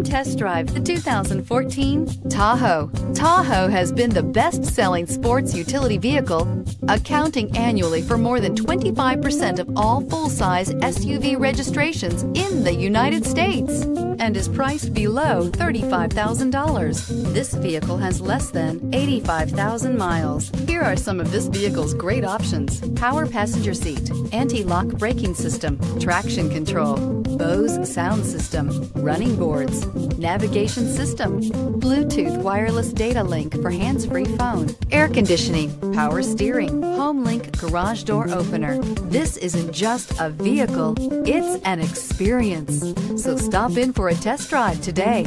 Come test drive the 2014 Tahoe. Tahoe has been the best selling sports utility vehicle, accounting annually for more than 25% of all full size SUV registrations in the United States and is priced below $35,000. This vehicle has less than 85,000 miles. Here are some of this vehicle's great options power passenger seat, anti lock braking system, traction control, Bose sound system, running boards, navigation system, Bluetooth wireless data link for hands free phone, air conditioning, power steering, home link garage door opener. This isn't just a vehicle, it's an experience. So stop in for a test drive today.